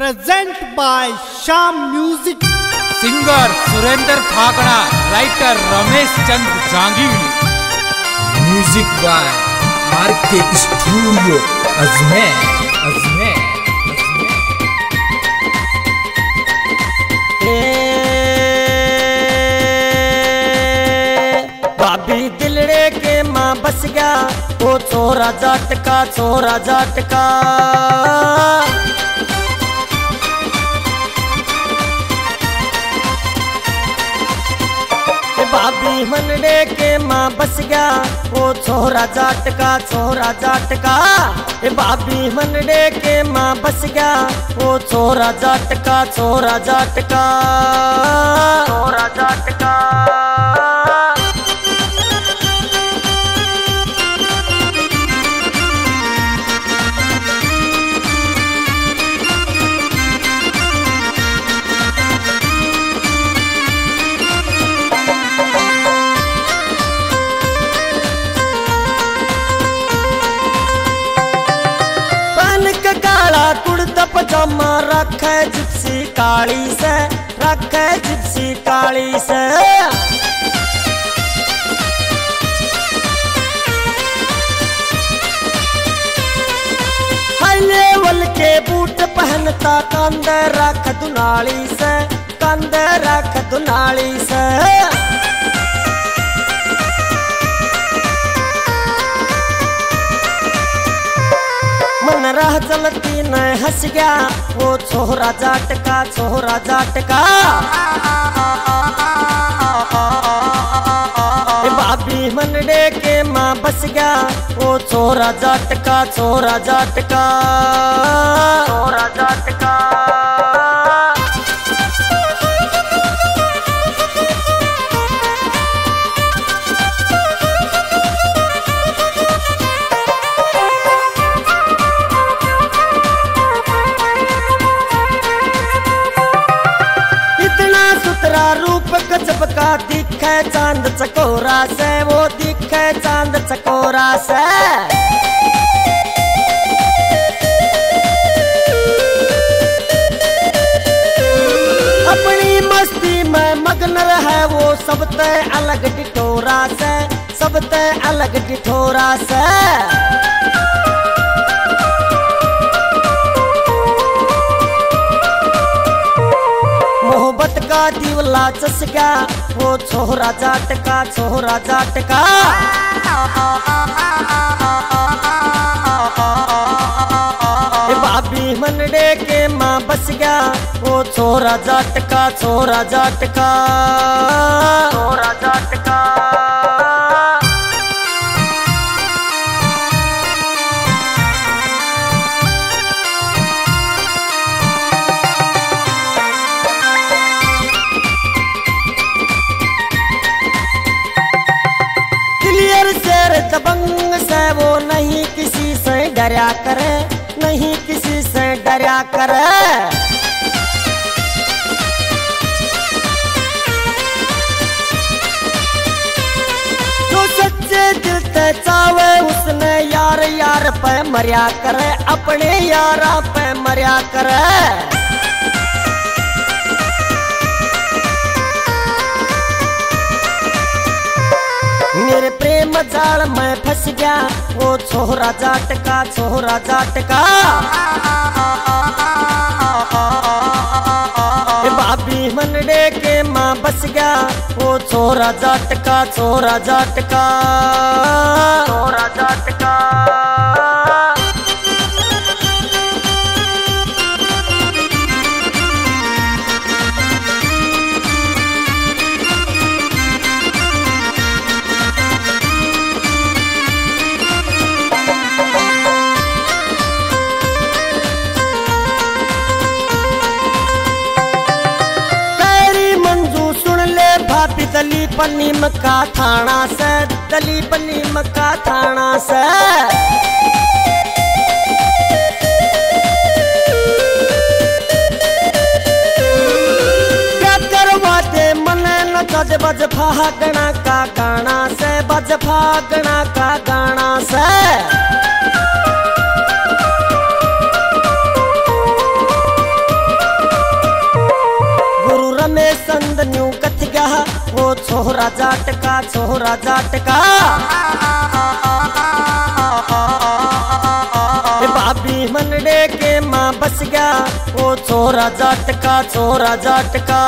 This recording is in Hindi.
present by Sham Music. Singer Surendra Phagda writer Ramesh Chandra Jangir music by R K studio Ajmer Ajmer भाभी दिलड़े के माँ बस गया वो छोरा जाटका छोरा जाटका। भाभी मनडे के माँ बस गया। वो छोरा जाट का छोरा जाटका। ए भाभी मनडे के माँ बस गया। वो छोरा जाट का छोरा जाट का छोरा जाटका। पहन पजामा रखे जिप्सी काली से, रखे जिप्सी काली से। हाई लेवल के बूट पहनता कंधे रख दुनाली से, कंधे रख दुनाली से। हंस गया, वो छोरा जाट का छोरा जाट का भाभी मनडे के माँ बस गया, वो छोरा जाट का छोरा जाट का छोरा जाटका। इतना सुतरा रूप गजब का दिखे, चाँद चकोरा से, वो दिखे, चाँद चकोरा से। अपनी मस्ती में मगन है वो सबते अलग डिठोरा से सबते अलग डिठोरा से। मोहब्बत का चसका वो छोरा जाटका छोरा जाटका। ए भाभी मनडे के माँ बस गया वो छोरा जाटका छोरा जाटका। छोरा क्लियर शेर दबंग से वो नहीं किसी से डरा करे, नहीं किसी से डरा करे। जो सच्चे दिल से चावे उसने यार यार पे मरिया करे, अपने यारा पे मरिया करे। मेरे मैं फंस गया। वो छोरा जाट का छोरा जाट का भाभी मनडे के माँ बस गया। वो छोरा जाट का छोरा जाट का छोरा जाटका। कैरी दलीप नीम का थाना से दलीप नीम का थाना से। जज बज फागना का गाना से, बज फागना का गाना से। छोरा जाट का, छोरा जाट का। भाभी मनडे के माँ बस गया का छोरा जाट का, छोरा जाट का।